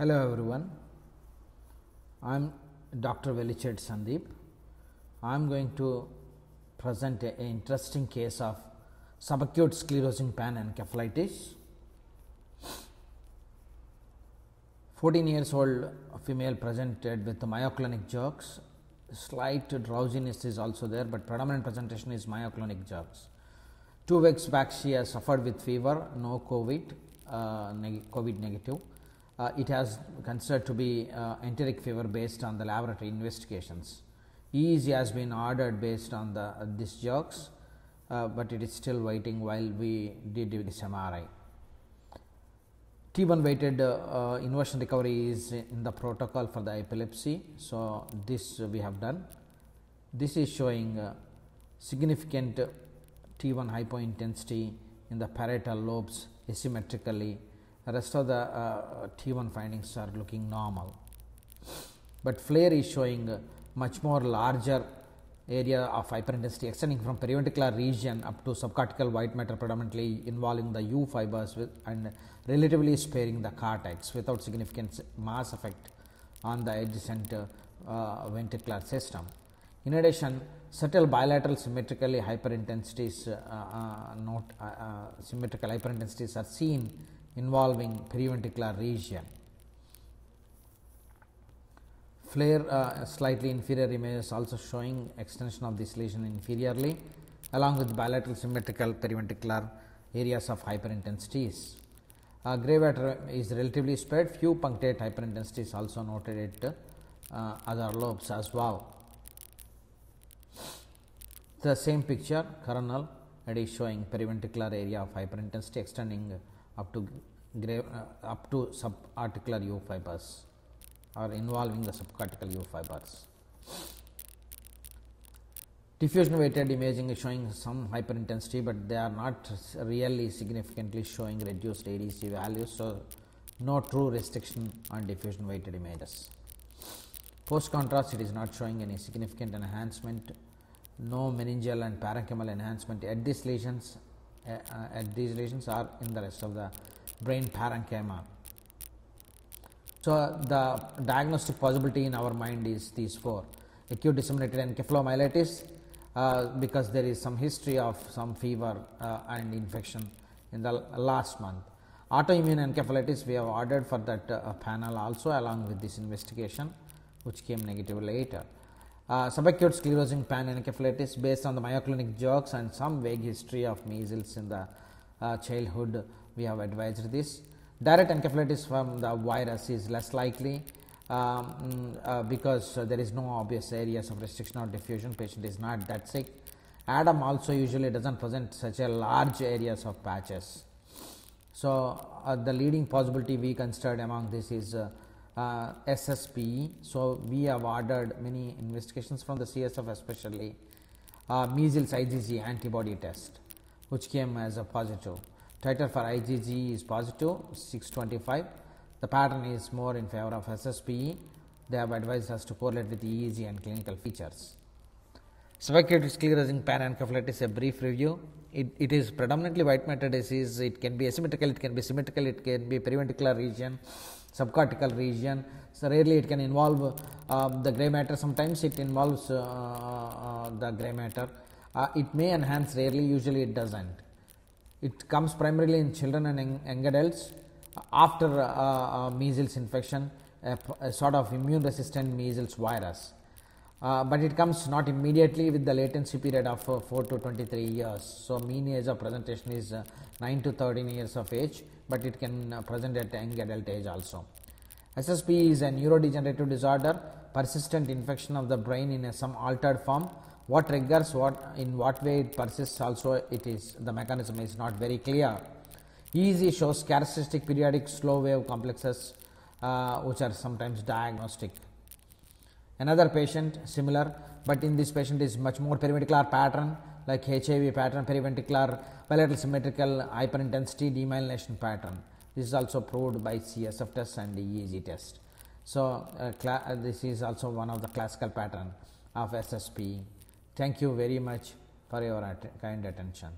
Hello everyone, I am Dr. Velicheti Sandeep. I am going to present an interesting case of subacute sclerosing panencephalitis. 14 years old female presented with myoclonic jerks, slight drowsiness is also there, but predominant presentation is myoclonic jerks. Two weeks back she has suffered with fever, no COVID, uh, neg- COVID negative. Uh, it has considered to be uh, enteric fever based on the laboratory investigations. EEG has been ordered based on the uh, these jerks, uh, but it is still waiting while we did this MRI. T1 weighted uh, uh, inversion recovery is in the protocol for the epilepsy. So, this we have done. This is showing significant T1 hypointensity in the parietal lobes asymmetrically. Rest of the uh, T1 findings are looking normal. But FLAIR is showing much more larger area of hyperintensity extending from periventricular region up to subcortical white matter predominantly involving the U fibers and relatively sparing the cortex without significant mass effect on the adjacent uh, uh, ventricular system. In addition, subtle bilateral symmetrically hyperintensities, uh, uh, not uh, uh, symmetrical hyperintensities are seen involving periventricular region. FLAIR uh, slightly inferior images also showing extension of this lesion inferiorly along with bilateral symmetrical periventricular areas of hyperintensities. Uh, gray matter is relatively spread, few punctate hyperintensities also noted at uh, other lobes as well. The same picture coronal it is showing periventricular area of hyperintensity extending up to uh, up to subarticular U fibers or involving the subcortical U fibers. Diffusion weighted imaging is showing some hyperintensity, but they are not really significantly showing reduced ADC values. So, no true restriction on diffusion weighted images. Post contrast, it is not showing any significant enhancement, no meningeal and parenchymal enhancement at these lesions, uh, uh, at these lesions or in the rest of the brain parenchyma. So, the diagnostic possibility in our mind is these four acute disseminated encephalomyelitis uh, because there is some history of some fever uh, and infection in the last month. Autoimmune encephalitis we have ordered for that uh, panel also along with this investigation which came negative later. Uh, subacute sclerosing panencephalitis based on the myoclonic jerks and some vague history of measles in the uh, childhood we have advised this. Direct encephalitis from the virus is less likely um, uh, because uh, there is no obvious areas of restriction or diffusion, patient is not that sick. ADEM also usually does not present such a large areas of patches. So, uh, the leading possibility we considered among this is uh, uh, SSPE. So, we have ordered many investigations from the CSF especially uh, measles IgG antibody test which came as a positive. Titer for IgG is positive 625. The pattern is more in favor of SSPE. They have advised us to correlate with EEG and clinical features. Subacute sclerosing panencephalitis, a brief review. It, it is predominantly white matter disease. It can be asymmetrical, it can be symmetrical, it can be periventricular region, subcortical region. So, rarely it can involve uh, the gray matter. Sometimes it involves uh, uh, the gray matter. Uh, it may enhance rarely, usually it doesn't. It comes primarily in children and young, adults after uh, measles infection, a, a, sort of immune resistant measles virus. Uh, but it comes not immediately with the latency period of uh, 4 to 23 years. So, mean age of presentation is uh, 9 to 13 years of age, but it can present at young adult age also. SSP is a neurodegenerative disorder, persistent infection of the brain in some altered form. What triggers, what in what way it persists also it is the mechanism is not very clear. EEG shows characteristic periodic slow wave complexes uh, which are sometimes diagnostic. Another patient similar, but in this patient is much more periventricular pattern like HIV pattern, periventricular bilateral symmetrical hyperintensity demyelination pattern. This is also proved by CSF test and EEG test. So, uh, this is also one of the classical pattern of SSP. Thank you very much for your kind attention.